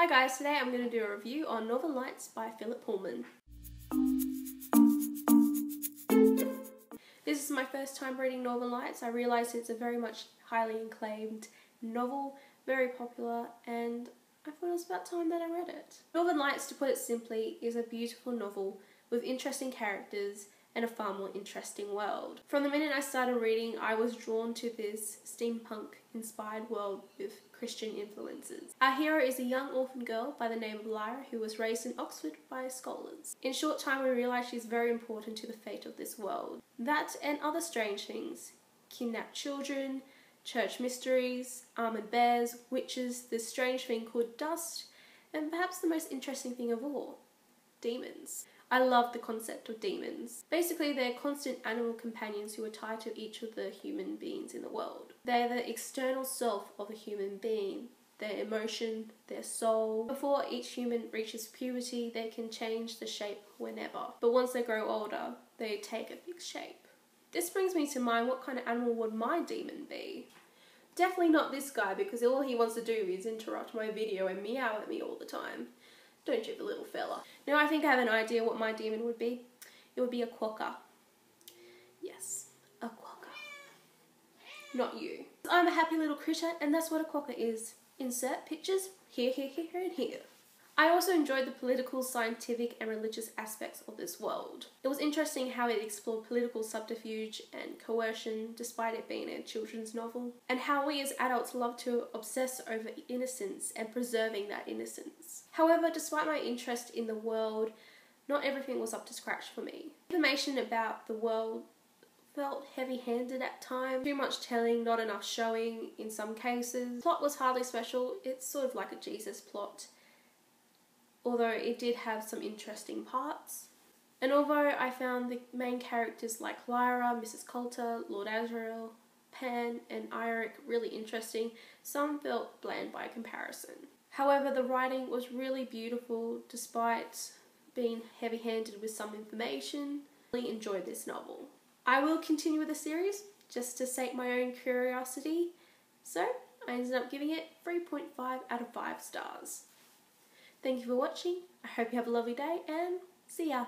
Hi guys, today I'm going to do a review on Northern Lights by Philip Pullman. This is my first time reading Northern Lights. I realise it's a very much highly acclaimed novel, very popular, and I thought it was about time that I read it. Northern Lights, to put it simply, is a beautiful novel with interesting characters and a far more interesting world. From the minute I started reading, I was drawn to this steampunk inspired world with Christian influences. Our hero is a young orphan girl by the name of Lyra who was raised in Oxford by scholars. In short time, we realise she's very important to the fate of this world. That and other strange things kidnapped children, church mysteries, armoured bears, witches, this strange thing called dust, and perhaps the most interesting thing of all daemons. I love the concept of daemons. Basically, they're constant animal companions who are tied to each of the human beings in the world. They're the external self of a human being, their emotion, their soul. Before each human reaches puberty, they can change the shape whenever. But once they grow older, they take a fixed shape. This brings me to mind what kind of animal would my daemon be? Definitely not this guy because all he wants to do is interrupt my video and meow at me all the time. Don't you, the little fella. Now I think I have an idea what my daemon would be. It would be a quokka. Yes, a quokka. Not you. I'm a happy little critter and that's what a quokka is. Insert pictures here, here, here, and here. I also enjoyed the political, scientific, and religious aspects of this world. It was interesting how it explored political subterfuge and coercion despite it being a children's novel, and how we as adults love to obsess over innocence and preserving that innocence. However, despite my interest in the world, not everything was up to scratch for me. Information about the world felt heavy handed at times, too much telling, not enough showing in some cases. Plot was hardly special, it's sort of like a Jesus plot although it did have some interesting parts. And although I found the main characters like Lyra, Mrs. Coulter, Lord Asriel, Pan, and Iorek really interesting, some felt bland by comparison. However, the writing was really beautiful despite being heavy handed with some information. Really enjoyed this novel. I will continue with the series just to sate my own curiosity, so I ended up giving it 3.5 out of 5 stars. Thank you for watching. I hope you have a lovely day and see ya.